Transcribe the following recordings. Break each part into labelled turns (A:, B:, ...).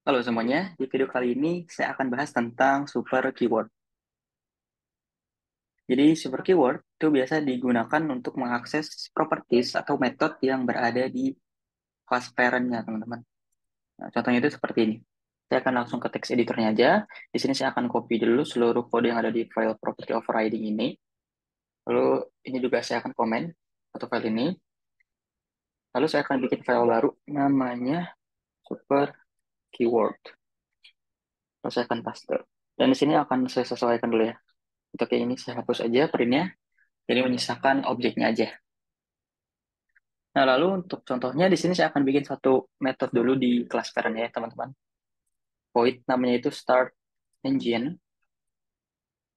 A: Halo semuanya, di video kali ini saya akan bahas tentang super keyword. Jadi super keyword itu biasa digunakan untuk mengakses properties atau metode yang berada di kelas parent-nya, teman-teman. Nah, contohnya itu seperti ini. Saya akan langsung ke text editornya aja. Di sini saya akan copy dulu seluruh kode yang ada di file property overriding ini. Lalu ini juga saya akan komen atau file ini. Lalu saya akan bikin file baru namanya super keyword. Lalu saya paste. Dan di sini akan saya sesuaikan dulu ya. Untuk yang ini saya hapus aja printnya. Jadi menyisakan objeknya aja. Nah, lalu untuk contohnya di sini saya akan bikin satu metode dulu di kelas parent ya, teman-teman. Void namanya itu start engine.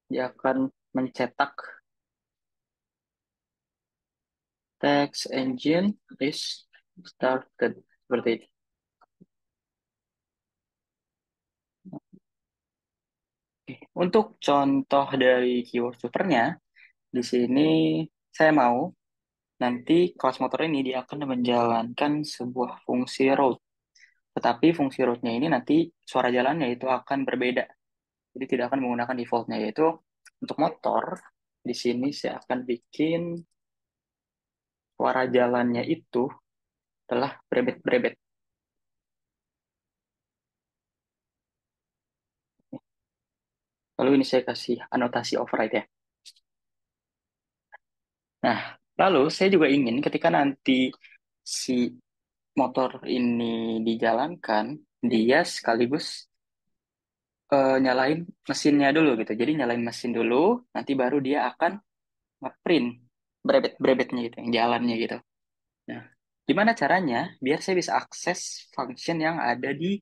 A: Dia akan mencetak text engine is started seperti Untuk contoh dari keyword supernya, di sini saya mau nanti kelas motor ini dia akan menjalankan sebuah fungsi route. Tetapi fungsi route-nya ini nanti suara jalannya itu akan berbeda. Jadi tidak akan menggunakan default-nya, yaitu untuk motor, di sini saya akan bikin suara jalannya itu adalah brebet-brebet. Lalu ini saya kasih anotasi override ya. Nah, lalu saya juga ingin ketika nanti si motor ini dijalankan, dia sekaligus uh, nyalain mesinnya dulu gitu. Jadi nyalain mesin dulu, nanti baru dia akan ngeprint brebet-brebetnya gitu, yang jalannya gitu. Nah, gimana caranya biar saya bisa akses function yang ada di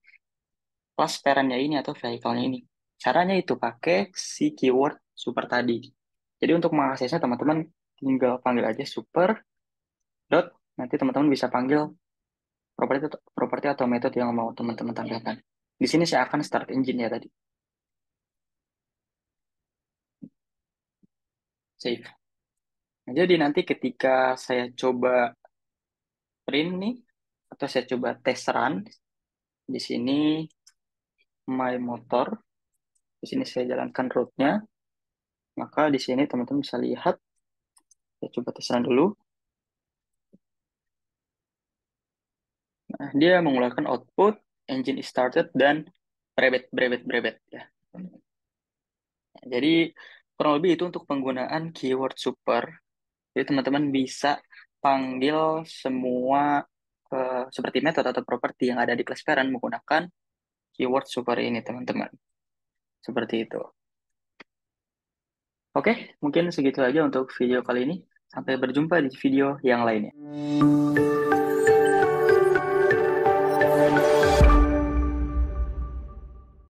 A: kelas parentnya ini atau vehicle-nya ini? Caranya itu pakai si keyword super tadi. Jadi untuk mengaksesnya teman-teman tinggal panggil aja super dot nanti teman-teman bisa panggil properti properti atau metode yang mau teman-teman tampilkan. Di sini saya akan start engine ya tadi. Save. Nah, jadi nanti ketika saya coba print nih atau saya coba test run di sini my motor di sini saya jalankan route-nya. Maka di sini teman-teman bisa lihat. Saya coba tesan dulu. Nah, dia mengeluarkan output, engine is started, dan brebet, brebet, brebet. Ya. Nah, jadi, kurang lebih itu untuk penggunaan keyword super. Jadi, teman-teman bisa panggil semua uh, seperti metode atau properti yang ada di kelas parent menggunakan keyword super ini, teman-teman. Seperti itu. Oke, mungkin segitu aja untuk video kali ini. Sampai berjumpa di video yang lainnya.